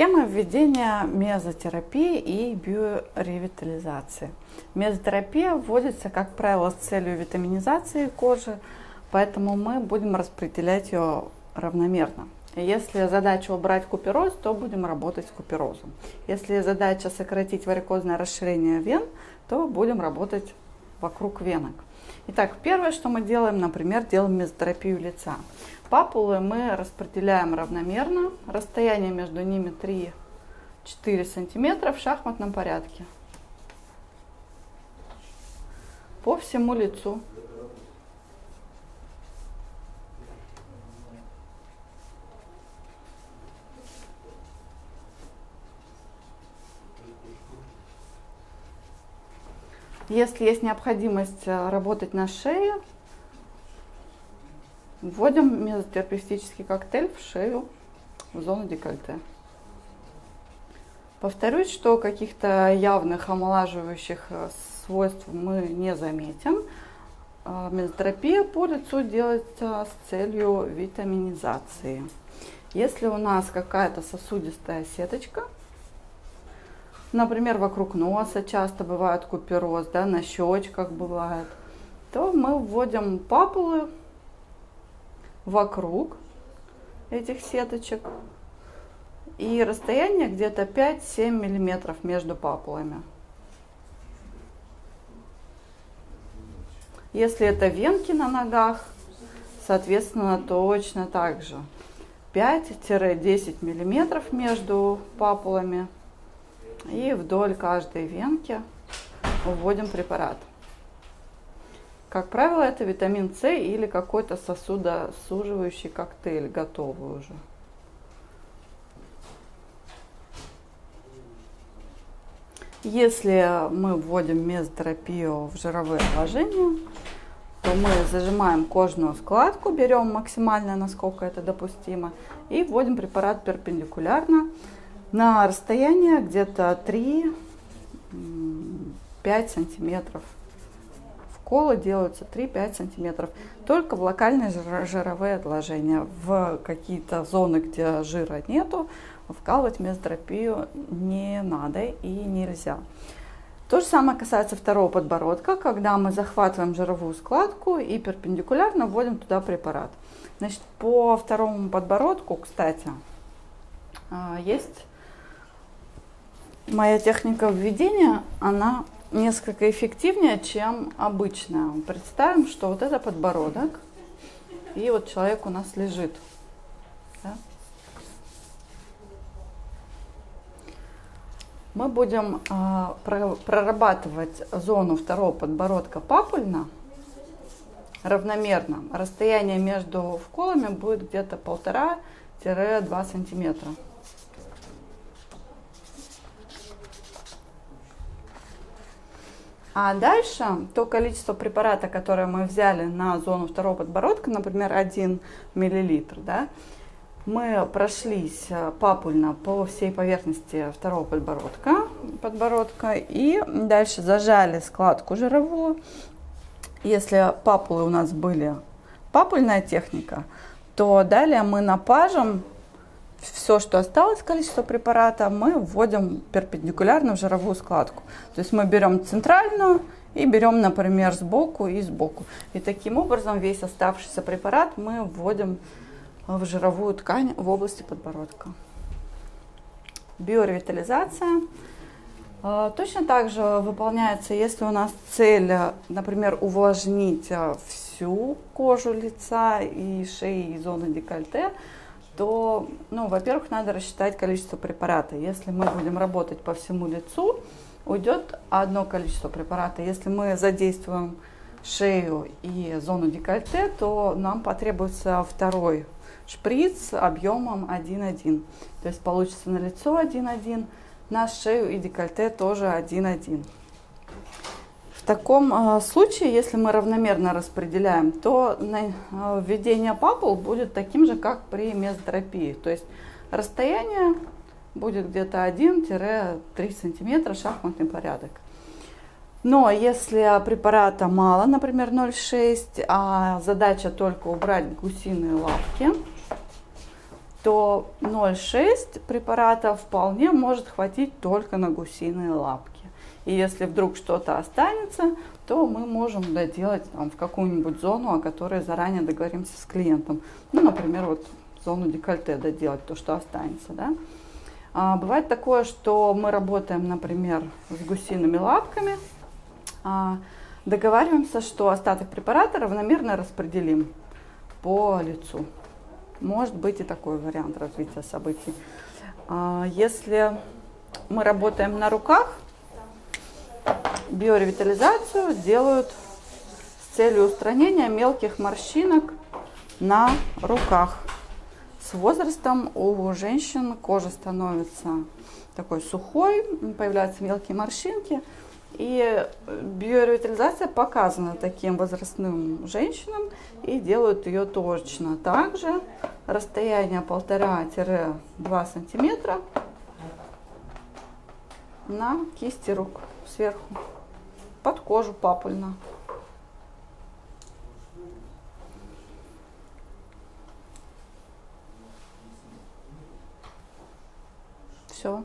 Схема введения мезотерапии и биоревитализации. Мезотерапия вводится, как правило, с целью витаминизации кожи, поэтому мы будем распределять ее равномерно. Если задача убрать купероз, то будем работать с куперозом. Если задача сократить варикозное расширение вен, то будем работать вокруг венок. Итак, первое, что мы делаем, например, делаем мезотерапию лица. Папулы мы распределяем равномерно. Расстояние между ними 3-4 сантиметра в шахматном порядке. По всему лицу. Если есть необходимость э, работать на шее, вводим мезотерапевтический коктейль в шею, в зону декольте. Повторюсь, что каких-то явных омолаживающих э, свойств мы не заметим. Э, мезотерапия по лицу делается с целью витаминизации. Если у нас какая-то сосудистая сеточка – например, вокруг носа часто бывает купероз, да, на щечках бывает, то мы вводим папулы вокруг этих сеточек. И расстояние где-то 5-7 миллиметров между папулами. Если это венки на ногах, соответственно, точно так же. 5-10 миллиметров между папулами – и вдоль каждой венки вводим препарат. Как правило, это витамин С или какой-то сосудосуживающий коктейль, готовый уже. Если мы вводим мезотерапию в жировые отложения, то мы зажимаем кожную складку, берем максимально, насколько это допустимо, и вводим препарат перпендикулярно на расстояние где-то 3-5 сантиметров. Вколы делаются 3-5 сантиметров. Только в локальные жировые отложения. В какие-то зоны, где жира нету, вкалывать мезотерапию не надо и нельзя. То же самое касается второго подбородка, когда мы захватываем жировую складку и перпендикулярно вводим туда препарат. Значит, по второму подбородку, кстати, а, есть моя техника введения, она несколько эффективнее, чем обычная. Представим, что вот это подбородок, и вот человек у нас лежит. Да? Мы будем э, прорабатывать зону второго подбородка папульно, равномерно. Расстояние между вколами будет где-то полтора-два сантиметра. А дальше то количество препарата, которое мы взяли на зону второго подбородка, например, 1 мл, да, мы прошлись э, папульно по всей поверхности второго подбородка, подбородка и дальше зажали складку жировую. Если папулы у нас были папульная техника, то далее мы напажем все, что осталось, количество препарата, мы вводим перпендикулярно в жировую складку. То есть мы берем центральную и берем, например, сбоку и сбоку. И таким образом весь оставшийся препарат мы вводим в жировую ткань в области подбородка. Биоревитализация. А, точно так же выполняется, если у нас цель, например, увлажнить всю кожу лица и шеи и зоны декольте, то, ну, во-первых, надо рассчитать количество препарата. Если мы будем работать по всему лицу, уйдет одно количество препарата. Если мы задействуем шею и зону декольте, то нам потребуется второй шприц объемом 1,1. То есть получится на лицо 1,1, на шею и декольте тоже 1,1. Таком э, случае, если мы равномерно распределяем, то э, введение папул будет таким же, как при мезотерапии. То есть расстояние будет где-то 1-3 см шахматный порядок. Но если препарата мало, например 0,6, а задача только убрать гусиные лапки, то 0,6 препарата вполне может хватить только на гусиные лапки. И если вдруг что-то останется, то мы можем доделать там, в какую-нибудь зону, о которой заранее договоримся с клиентом. Ну, например, вот зону декольте доделать, то, что останется. Да? А, бывает такое, что мы работаем, например, с гусиными лапками, а, договариваемся, что остаток препарата равномерно распределим по лицу. Может быть и такой вариант развития событий. А, если мы работаем на руках, биоревитализацию делают с целью устранения мелких морщинок на руках. С возрастом у женщин кожа становится такой сухой, появляются мелкие морщинки. И биоревитализация показана таким возрастным женщинам и делают ее точно так же. Расстояние 1,5-2 сантиметра на кисти рук сверху, под кожу папульно. Все.